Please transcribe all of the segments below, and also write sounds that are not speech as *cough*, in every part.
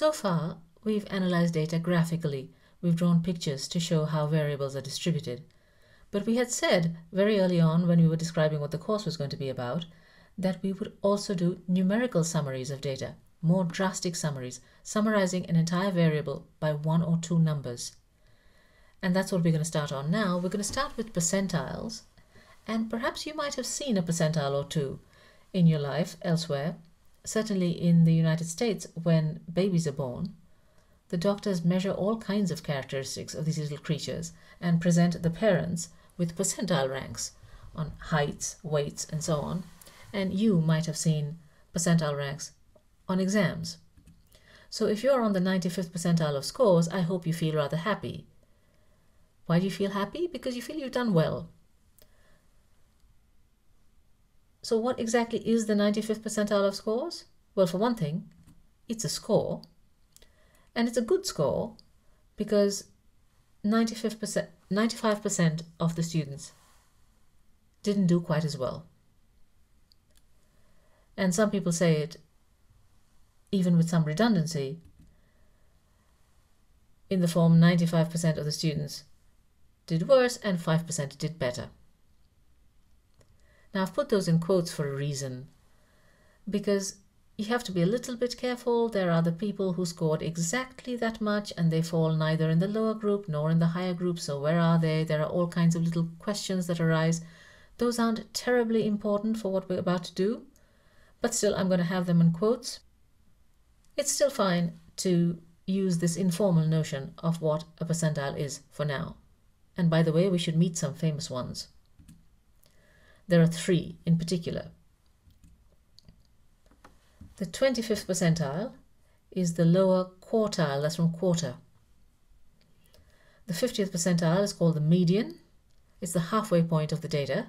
So far, we've analyzed data graphically. We've drawn pictures to show how variables are distributed. But we had said very early on when we were describing what the course was going to be about that we would also do numerical summaries of data, more drastic summaries, summarizing an entire variable by one or two numbers. And that's what we're going to start on now. We're going to start with percentiles, and perhaps you might have seen a percentile or two in your life elsewhere. Certainly in the United States, when babies are born, the doctors measure all kinds of characteristics of these little creatures and present the parents with percentile ranks on heights, weights, and so on. And you might have seen percentile ranks on exams. So if you're on the 95th percentile of scores, I hope you feel rather happy. Why do you feel happy? Because you feel you've done well. So what exactly is the 95th percentile of scores? Well, for one thing, it's a score. And it's a good score because 95%, 95% of the students didn't do quite as well. And some people say it even with some redundancy in the form 95% of the students did worse and 5% did better. Now I've put those in quotes for a reason because you have to be a little bit careful. There are the people who scored exactly that much and they fall neither in the lower group nor in the higher group. So where are they? There are all kinds of little questions that arise. Those aren't terribly important for what we're about to do, but still I'm going to have them in quotes. It's still fine to use this informal notion of what a percentile is for now. And by the way, we should meet some famous ones. There are three in particular. The 25th percentile is the lower quartile, that's from quarter. The 50th percentile is called the median, it's the halfway point of the data.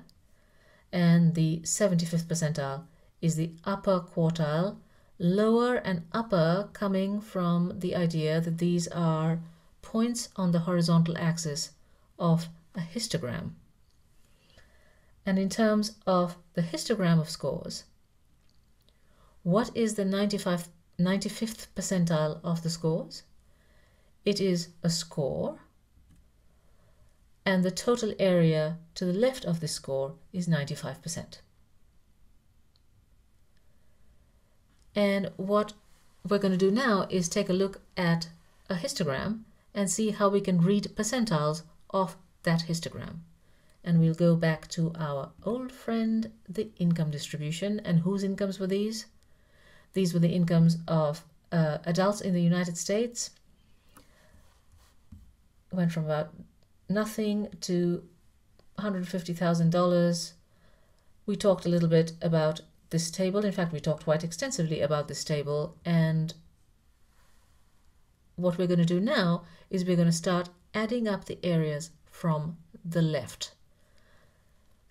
And the 75th percentile is the upper quartile, lower and upper coming from the idea that these are points on the horizontal axis of a histogram. And in terms of the histogram of scores, what is the 95, 95th percentile of the scores? It is a score, and the total area to the left of this score is 95%. And what we're going to do now is take a look at a histogram and see how we can read percentiles of that histogram. And we'll go back to our old friend, the income distribution. And whose incomes were these? These were the incomes of uh, adults in the United States. Went from about nothing to $150,000. We talked a little bit about this table. In fact, we talked quite extensively about this table. And what we're going to do now is we're going to start adding up the areas from the left.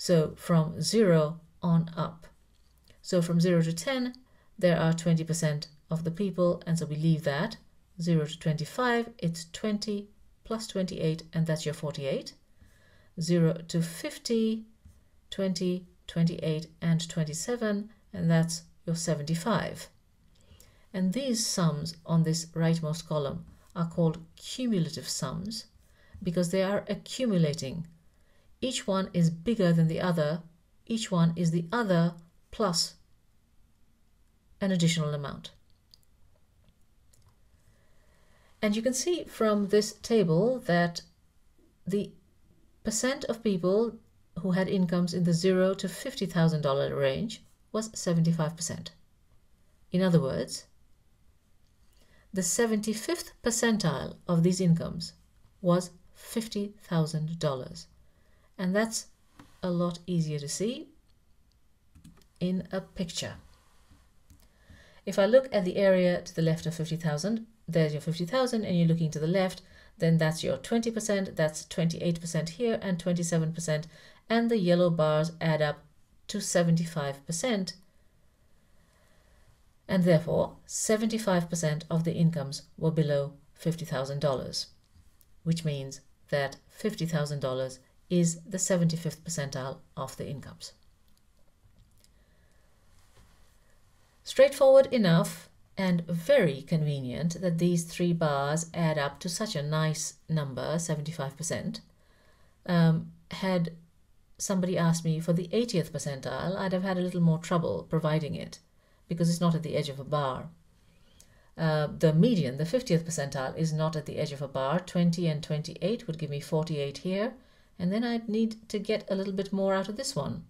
So from 0 on up. So from 0 to 10, there are 20% of the people, and so we leave that. 0 to 25, it's 20 plus 28, and that's your 48. 0 to 50, 20, 28, and 27, and that's your 75. And these sums on this rightmost column are called cumulative sums because they are accumulating. Each one is bigger than the other. Each one is the other plus an additional amount. And you can see from this table that the percent of people who had incomes in the zero to $50,000 range was 75%. In other words, the 75th percentile of these incomes was $50,000. And that's a lot easier to see in a picture. If I look at the area to the left of 50,000, there's your 50,000 and you're looking to the left, then that's your 20%, that's 28% here and 27%, and the yellow bars add up to 75%. And therefore, 75% of the incomes were below $50,000, which means that $50,000 is the 75th percentile of the incomes. Straightforward enough, and very convenient that these three bars add up to such a nice number, 75%. Um, had somebody asked me for the 80th percentile, I'd have had a little more trouble providing it because it's not at the edge of a bar. Uh, the median, the 50th percentile, is not at the edge of a bar. 20 and 28 would give me 48 here. And then I'd need to get a little bit more out of this one.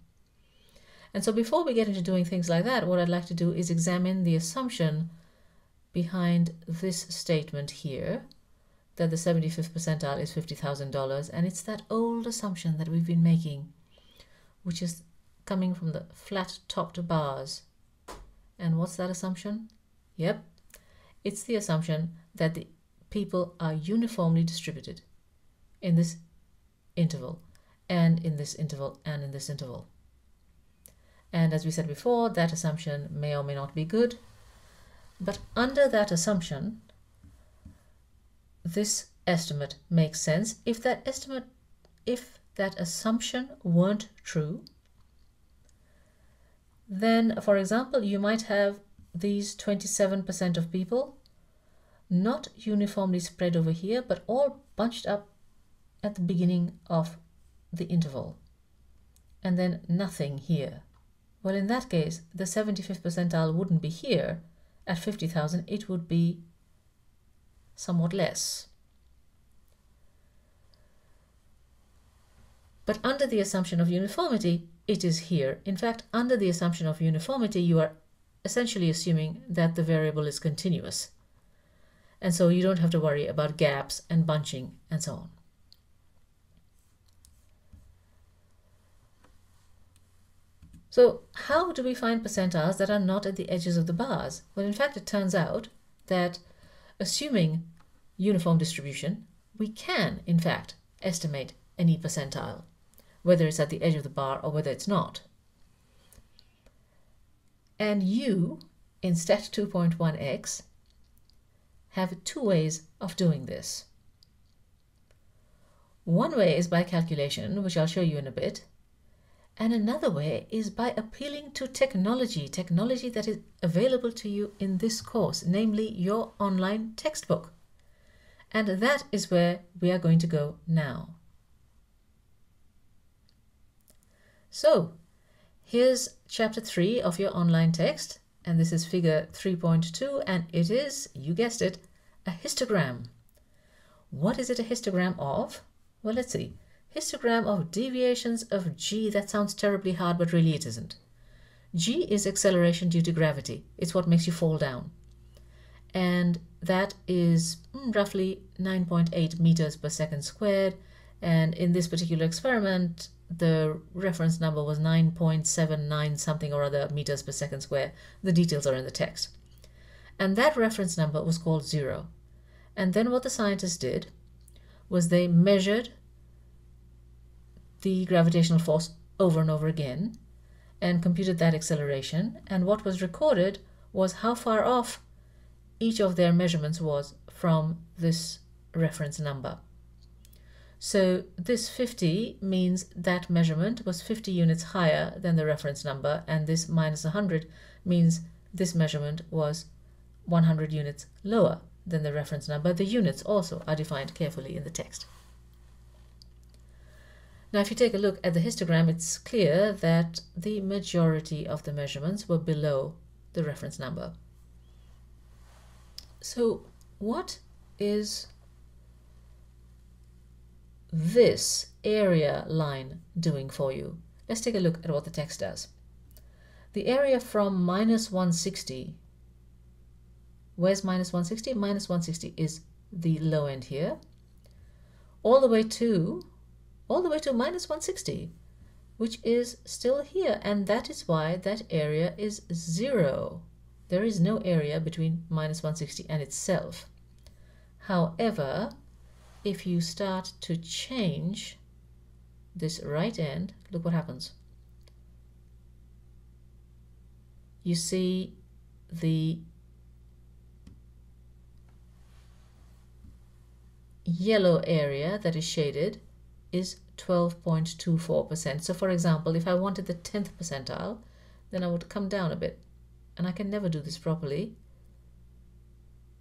And so before we get into doing things like that, what I'd like to do is examine the assumption behind this statement here that the 75th percentile is $50,000 and it's that old assumption that we've been making which is coming from the flat topped bars. And what's that assumption? Yep, it's the assumption that the people are uniformly distributed in this interval and in this interval and in this interval. And as we said before, that assumption may or may not be good. But under that assumption, this estimate makes sense if that estimate, if that assumption weren't true, then, for example, you might have these 27% of people not uniformly spread over here, but all bunched up at the beginning of the interval, and then nothing here. Well, in that case, the 75th percentile wouldn't be here at 50,000, it would be somewhat less. But under the assumption of uniformity, it is here. In fact, under the assumption of uniformity, you are essentially assuming that the variable is continuous. And so you don't have to worry about gaps and bunching and so on. So how do we find percentiles that are not at the edges of the bars? Well, in fact, it turns out that assuming uniform distribution, we can, in fact, estimate any percentile, whether it's at the edge of the bar or whether it's not. And you, in stat 2.1x, have two ways of doing this. One way is by calculation, which I'll show you in a bit, and another way is by appealing to technology, technology that is available to you in this course, namely your online textbook. And that is where we are going to go now. So, here's chapter 3 of your online text, and this is figure 3.2, and it is, you guessed it, a histogram. What is it a histogram of? Well, let's see histogram of deviations of g. That sounds terribly hard, but really it isn't. g is acceleration due to gravity. It's what makes you fall down. And that is mm, roughly 9.8 meters per second squared. And in this particular experiment, the reference number was 9.79 something or other meters per second square. The details are in the text. And that reference number was called zero. And then what the scientists did was they measured the gravitational force over and over again and computed that acceleration. And what was recorded was how far off each of their measurements was from this reference number. So this 50 means that measurement was 50 units higher than the reference number, and this minus 100 means this measurement was 100 units lower than the reference number. The units also are defined carefully in the text. Now, if you take a look at the histogram, it's clear that the majority of the measurements were below the reference number. So what is this area line doing for you? Let's take a look at what the text does. The area from minus 160, where's minus 160? Minus 160 is the low end here, all the way to all the way to minus 160, which is still here. And that is why that area is zero. There is no area between minus 160 and itself. However, if you start to change this right end, look what happens. You see the yellow area that is shaded is 12.24%. So for example, if I wanted the 10th percentile, then I would come down a bit. And I can never do this properly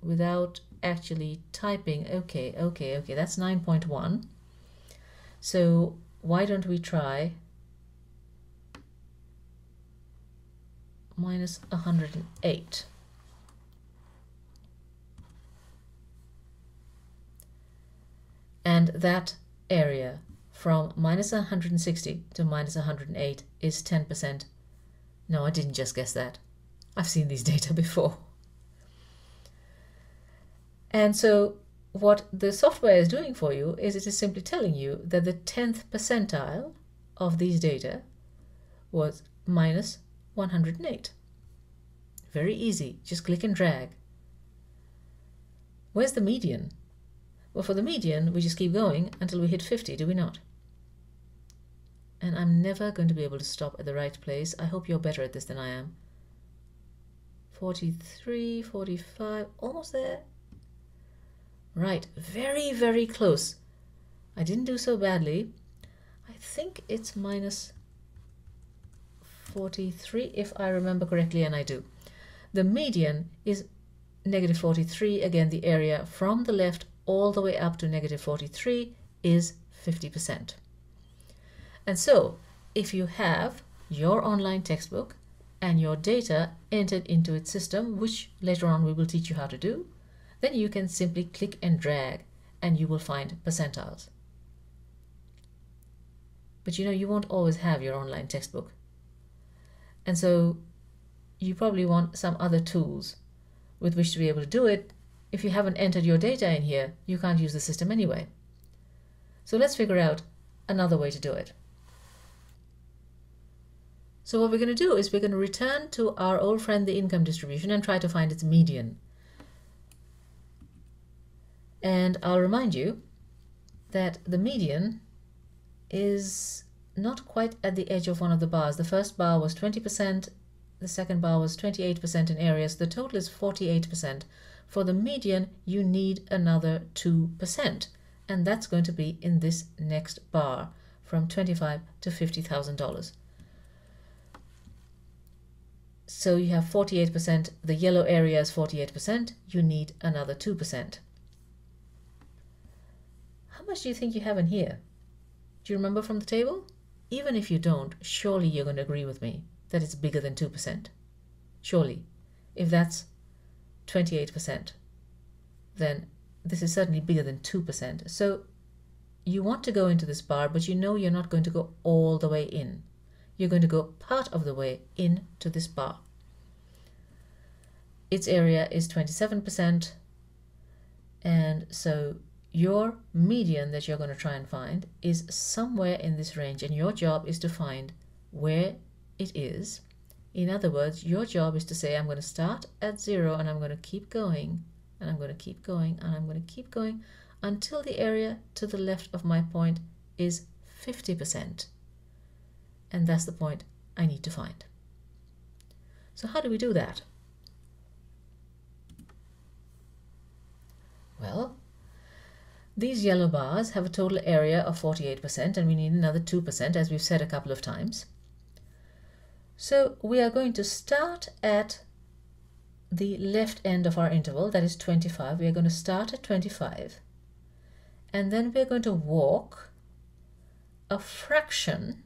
without actually typing. Okay, okay, okay, that's 9.1. So why don't we try minus 108? And that area from minus 160 to minus 108 is 10%. No, I didn't just guess that. I've seen these *laughs* data before. And so what the software is doing for you is it is simply telling you that the 10th percentile of these data was minus 108. Very easy, just click and drag. Where's the median? Well, for the median, we just keep going until we hit 50, do we not? And I'm never going to be able to stop at the right place. I hope you're better at this than I am. 43, 45, almost there. Right, very, very close. I didn't do so badly. I think it's minus 43 if I remember correctly, and I do. The median is negative 43. Again, the area from the left all the way up to negative 43 is 50%. And so, if you have your online textbook and your data entered into its system, which later on we will teach you how to do, then you can simply click and drag and you will find percentiles. But you know, you won't always have your online textbook. And so you probably want some other tools with which to be able to do it. If you haven't entered your data in here, you can't use the system anyway. So let's figure out another way to do it. So what we're going to do is we're going to return to our old friend the income distribution and try to find its median. And I'll remind you that the median is not quite at the edge of one of the bars. The first bar was 20%, the second bar was 28% in areas. The total is 48%. For the median, you need another 2%, and that's going to be in this next bar from 25 to $50,000. So you have 48%, the yellow area is 48%, you need another 2%. How much do you think you have in here? Do you remember from the table? Even if you don't, surely you're going to agree with me that it's bigger than 2%. Surely. If that's 28%, then this is certainly bigger than 2%. So you want to go into this bar, but you know you're not going to go all the way in. You're going to go part of the way into this bar. Its area is 27%, and so your median that you're going to try and find is somewhere in this range and your job is to find where it is. In other words, your job is to say, I'm going to start at zero and I'm going to keep going and I'm going to keep going and I'm going to keep going until the area to the left of my point is 50%. And that's the point I need to find. So how do we do that? Well, these yellow bars have a total area of 48% and we need another 2% as we've said a couple of times. So we are going to start at the left end of our interval, that is 25. We are going to start at 25 and then we're going to walk a fraction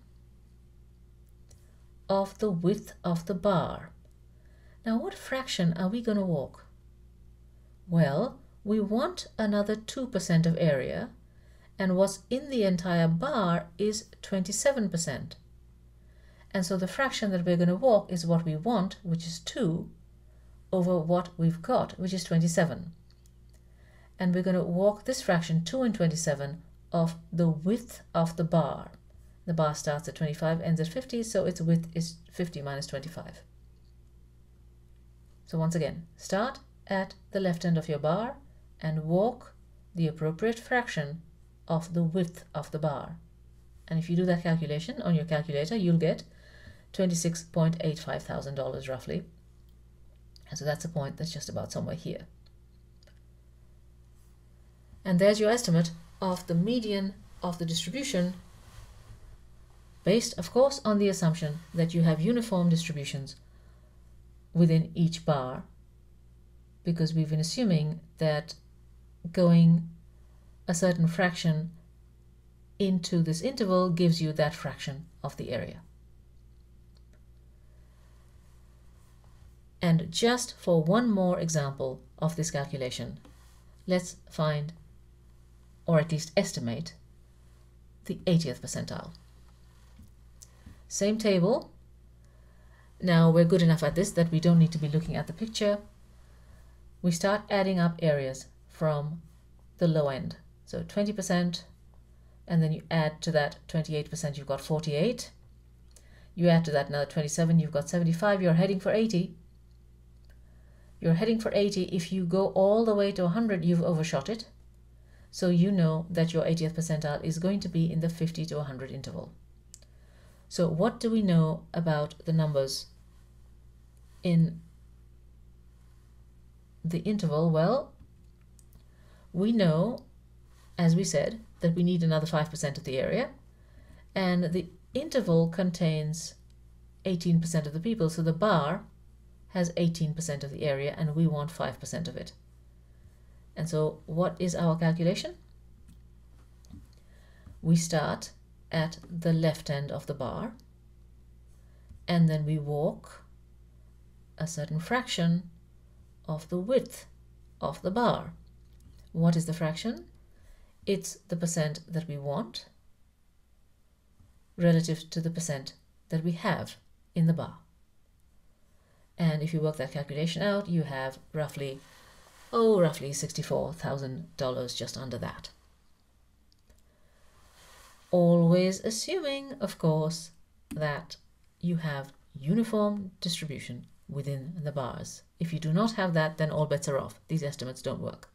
of the width of the bar. Now what fraction are we going to walk? Well, we want another 2% of area, and what's in the entire bar is 27%. And so the fraction that we're going to walk is what we want, which is 2, over what we've got, which is 27. And we're going to walk this fraction 2 and 27 of the width of the bar. The bar starts at 25, ends at 50, so its width is 50 minus 25. So once again, start at the left end of your bar, and walk the appropriate fraction of the width of the bar. And if you do that calculation on your calculator, you'll get $26.85 thousand roughly. And so that's a point that's just about somewhere here. And there's your estimate of the median of the distribution based, of course, on the assumption that you have uniform distributions within each bar because we've been assuming that going a certain fraction into this interval gives you that fraction of the area. And just for one more example of this calculation, let's find, or at least estimate, the 80th percentile. Same table. Now we're good enough at this that we don't need to be looking at the picture. We start adding up areas from the low end. So 20%, and then you add to that 28%, you've got 48. You add to that another 27, you've got 75, you're heading for 80. You're heading for 80. If you go all the way to 100, you've overshot it. So you know that your 80th percentile is going to be in the 50 to 100 interval. So what do we know about the numbers in the interval? Well, we know, as we said, that we need another 5% of the area, and the interval contains 18% of the people, so the bar has 18% of the area, and we want 5% of it. And so what is our calculation? We start at the left end of the bar and then we walk a certain fraction of the width of the bar. What is the fraction? It's the percent that we want relative to the percent that we have in the bar. And if you work that calculation out, you have roughly oh, roughly $64,000, just under that. Always assuming, of course, that you have uniform distribution within the bars. If you do not have that, then all bets are off. These estimates don't work.